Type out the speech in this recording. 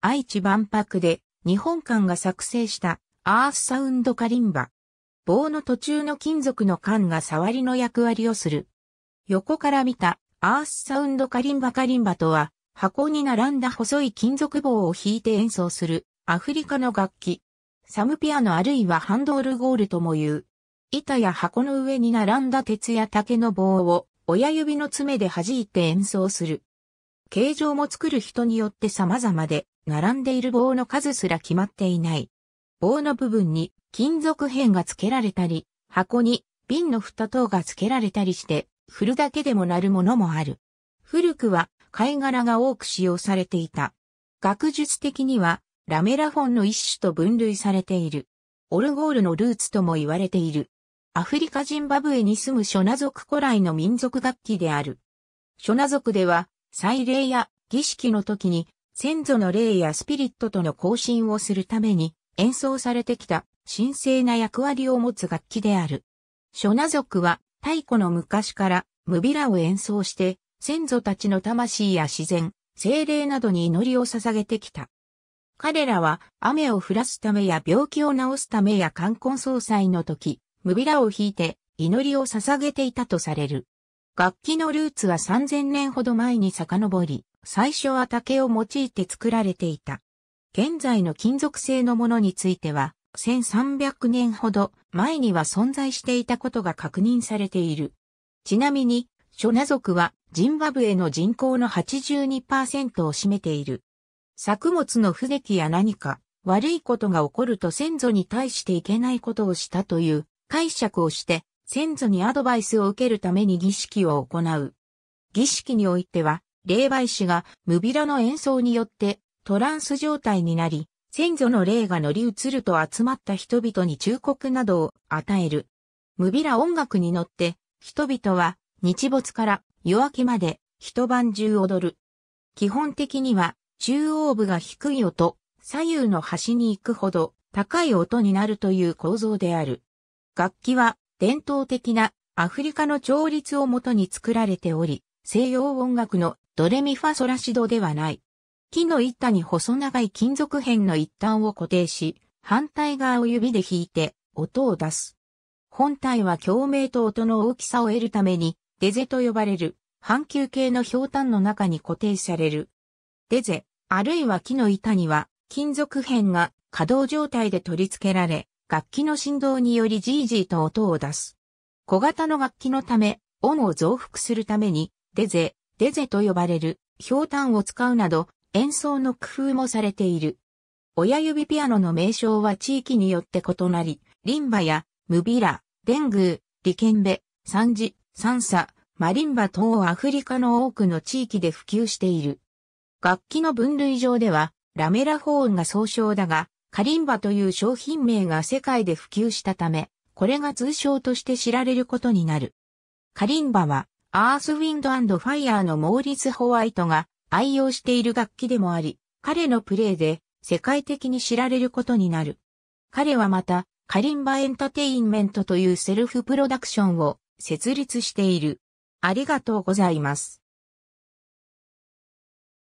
愛知万博で日本館が作成したアースサウンドカリンバ。棒の途中の金属の管が触りの役割をする。横から見たアースサウンドカリンバカリンバとは箱に並んだ細い金属棒を弾いて演奏するアフリカの楽器。サムピアノあるいはハンドールゴールとも言う。板や箱の上に並んだ鉄や竹の棒を親指の爪で弾いて演奏する。形状も作る人によって様々で、並んでいる棒の数すら決まっていない。棒の部分に金属片が付けられたり、箱に瓶の蓋等が付けられたりして、振るだけでも鳴るものもある。古くは貝殻が多く使用されていた。学術的にはラメラフォンの一種と分類されている。オルゴールのルーツとも言われている。アフリカジンバブエに住むショナ族古来の民族楽器である。ショナ族では、祭礼や儀式の時に、先祖の霊やスピリットとの交信をするために演奏されてきた神聖な役割を持つ楽器である。ショナ族は太古の昔からムビラを演奏して先祖たちの魂や自然、精霊などに祈りを捧げてきた。彼らは雨を降らすためや病気を治すためや冠婚葬祭の時、ムビラを弾いて祈りを捧げていたとされる。楽器のルーツは3000年ほど前に遡り、最初は竹を用いて作られていた。現在の金属製のものについては、1300年ほど前には存在していたことが確認されている。ちなみに、ショナ族はジンバブエの人口の82%を占めている。作物の不出来や何か悪いことが起こると先祖に対していけないことをしたという解釈をして先祖にアドバイスを受けるために儀式を行う。儀式においては、霊媒師がムビラの演奏によってトランス状態になり、先祖の霊が乗り移ると集まった人々に忠告などを与える。ムビラ音楽に乗って、人々は日没から夜明けまで一晩中踊る。基本的には中央部が低い音、左右の端に行くほど高い音になるという構造である。楽器は伝統的なアフリカの調律をもとに作られており、西洋音楽のドレミファソラシドではない。木の板に細長い金属片の一端を固定し、反対側を指で弾いて音を出す。本体は共鳴と音の大きさを得るために、デゼと呼ばれる半球形の氷炭の中に固定される。デゼ、あるいは木の板には金属片が可動状態で取り付けられ、楽器の振動によりジージーと音を出す。小型の楽器のため、音を増幅するために、デゼ、デゼと呼ばれる、氷炭を使うなど、演奏の工夫もされている。親指ピアノの名称は地域によって異なり、リンバやムビラ、デングー、リケンベ、サンジ、サンサ、マリンバ等アフリカの多くの地域で普及している。楽器の分類上では、ラメラホーンが総称だが、カリンバという商品名が世界で普及したため、これが通称として知られることになる。カリンバは、アースウィンドファイヤーのモーリス・ホワイトが愛用している楽器でもあり、彼のプレイで世界的に知られることになる。彼はまた、カリンバエンターテインメントというセルフプロダクションを設立している。ありがとうございます。